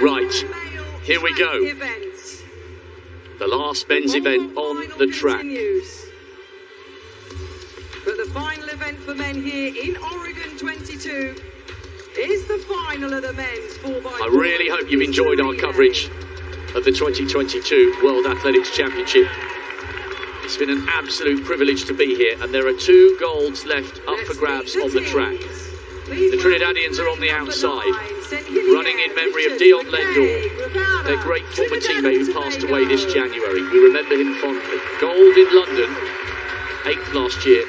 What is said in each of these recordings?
Right, here we go. The last men's event on the track. But the final event for men here in Oregon 22 is the final of the men's 4x4. I really hope you've enjoyed our coverage of the 2022 World Athletics Championship. It's been an absolute privilege to be here, and there are two golds left up for grabs on the track. The Trinidadians are on the outside, running in memory of Deon Lendore, their great former teammate who passed away this January. We remember him fondly. Gold in London, eighth last year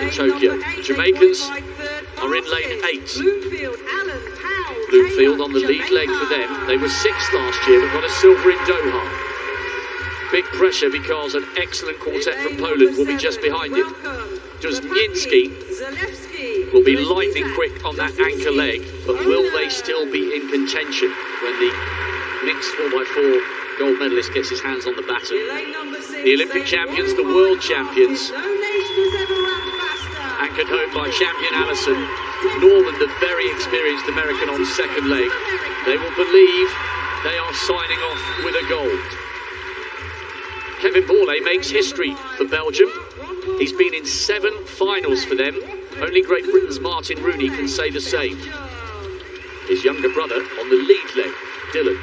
in Tokyo. The Jamaicans are in lane eight. Bloomfield on the lead leg for them. They were sixth last year but got a silver in Doha. Big pressure because an excellent quartet from Poland will be just behind him. Duszyński will be lightning quick on that anchor leg, but will they still be in contention when the mixed 4x4 gold medalist gets his hands on the baton? The Olympic champions, the world champions, anchored home by champion Allison. Norman, the very experienced American on second leg. They will believe they are signing off with a gold. Kevin Borlée makes history for Belgium. He's been in seven finals for them. Only Great Britain's Martyn Rooney can say the same. His younger brother on the lead leg, Dylan.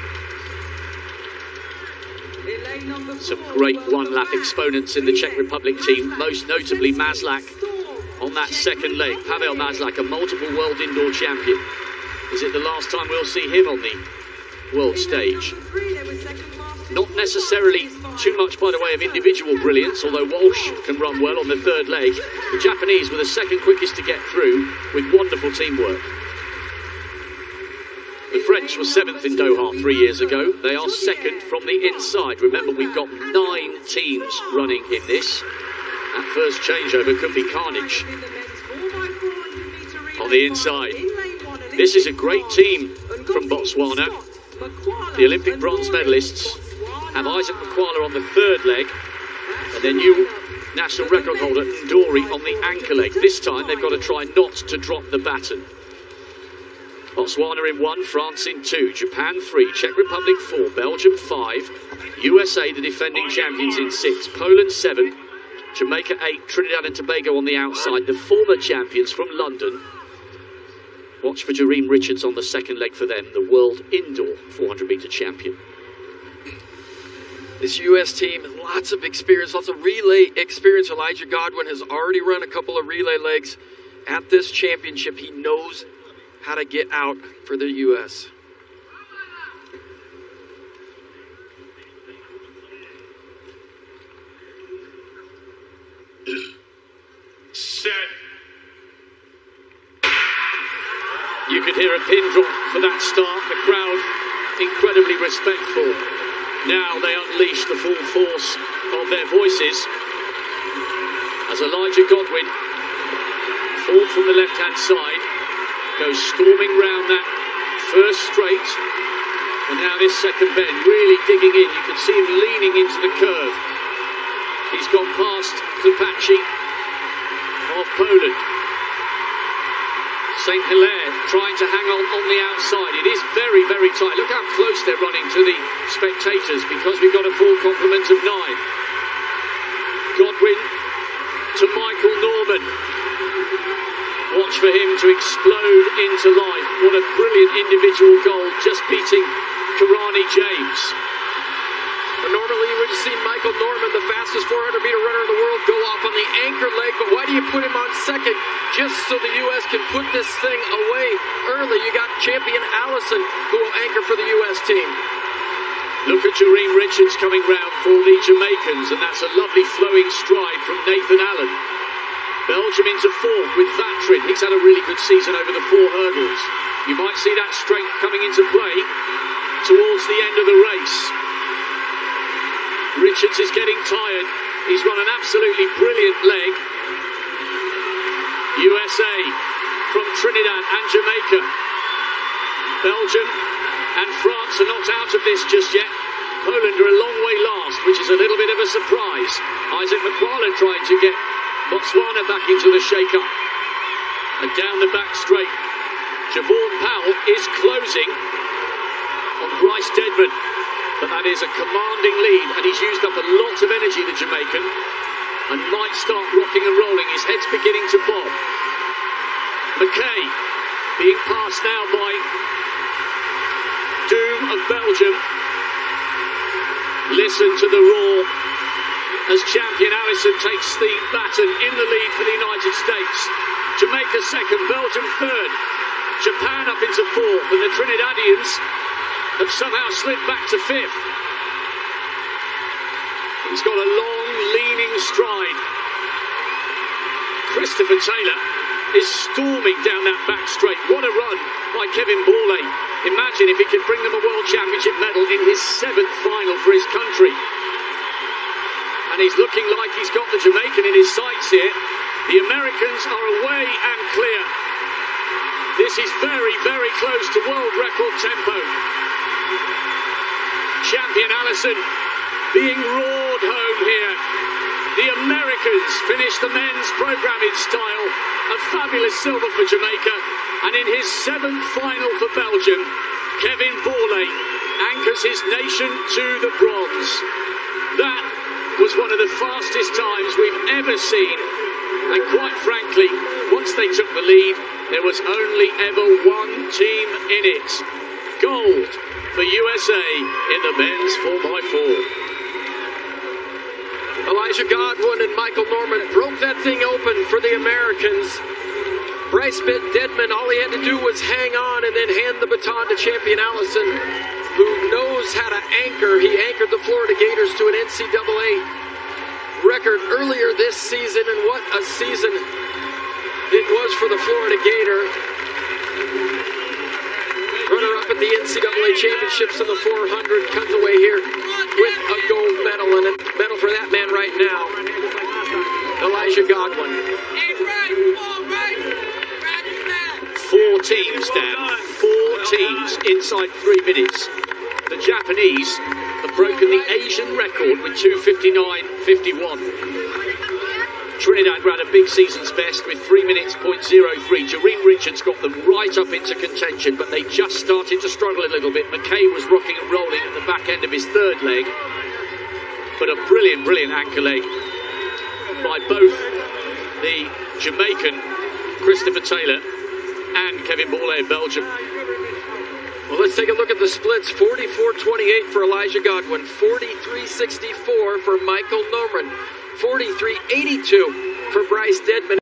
Some great one lap exponents in the Czech Republic team, most notably Maslak on that second leg. Pavel Maslak, a multiple world indoor champion. Is it the last time we'll see him on the world stage? Not necessarily too much by the way of individual brilliance, although Walsh can run well on the third leg. The Japanese were the second quickest to get through with wonderful teamwork. The French were seventh in Doha three years ago. They are second from the inside. Remember, we've got nine teams running in this. That first changeover could be carnage. On the inside. This is a great team from Botswana. The Olympic bronze medalists have Isaac Makwala on the third leg, and their new national record holder, Ndori, on the anchor leg. This time they've got to try not to drop the baton. Botswana in one, France in two, Japan three, Czech Republic four, Belgium five, USA the defending champions in six, Poland seven, Jamaica eight, Trinidad and Tobago on the outside, the former champions from London. Watch for Jereem Richards on the second leg for them, the world indoor 400 metre champion. This U.S. team, lots of experience, lots of relay experience. Elijah Godwin has already run a couple of relay legs at this championship. He knows how to get out for the U.S. Set. You could hear a pin drop for that start. The crowd incredibly respectful. Now they unleash the full force of their voices as Elijah Godwin, fourth from the left hand side, goes storming round that first straight. And now this second bend, really digging in. You can see him leaning into the curve. He's gone past Klepacki of Poland. St. Hillaire trying to hang on on the outside. It is very, very tight. Look how close they're running to the spectators because we've got a full complement of nine. Godwin to Michael Norman. Watch for him to explode into life. What a brilliant individual goal, just beating Kirani James. Normally, you would see Michael Norman, the fastest 400 meter runner in the world, go off on the anchor leg, but why do you put him on second just so the U.S. can put this thing away early? You got champion Allison who will anchor for the U.S. team. Look at Jereem Richards coming round for the Jamaicans, and that's a lovely flowing stride from Nathon Allen. Belgium into fourth with Watrin. He's had a really good season over the four hurdles. You might see that strength coming into play towards the end of the race. Richards is getting tired. He's run an absolutely brilliant leg. USA from Trinidad and Jamaica. Belgium and France are not out of this just yet. Poland are a long way last, which is a little bit of a surprise. Isaac Makwala trying to get Botswana back into the shake-up. And down the back straight, Jevaughn Powell is closing on Bryce Deadmon. But that is a commanding lead, and he's used up a lot of energy, the Jamaican, and might start rocking and rolling. His head's beginning to bob. McKay being passed now by Doom of Belgium. Listen to the roar as champion Allison takes the baton in the lead for the United States. Jamaica second, Belgium third, Japan up into fourth, and the Trinidadians have somehow slipped back to fifth. He's got a long, leaning stride. Christopher Taylor is storming down that back straight. What a run by Kevin Borlée. Imagine if he could bring them a World Championship medal in his seventh final for his country. And he's looking like he's got the Jamaican in his sights here. The Americans are away and clear. This is very, very close to world record tempo. Champion Allison being roared home here. The Americans finish the men's program in style. A fabulous silver for Jamaica. And in his seventh final for Belgium, Kevin Borlée anchors his nation to the bronze. That was one of the fastest times we've ever seen. And quite frankly, once they took the lead, there was only ever one team in it. Gold for USA in the men's 4x4. Elijah Godwin and Michael Norman broke that thing open for the Americans. Bryce Bit Deadmon, all he had to do was hang on and then hand the baton to champion Allison, who knows how to anchor. He anchored the Florida Gators to an NCAA record earlier this season, and what a season it was for the Florida Gator. Up at the NCAA championships in the 400, comes away here with a gold medal, and a medal for that man right now, Elijah Godwin. Four teams, Dan. Four teams inside three minutes. The Japanese have broken the Asian record with 259.51. Trinidad ran a big season's best with 3 minutes .03. Jereem Richards got them right up into contention, but they just started to struggle a little bit. McKay was rocking and rolling at the back end of his third leg. But a brilliant, brilliant anchor leg by both the Jamaican Christopher Taylor and Kevin Borlée of Belgium. Well, let's take a look at the splits. 44-28 for Elijah Godwin, 43-64 for Michael Norman, 43-82 for Bryce Deadmon.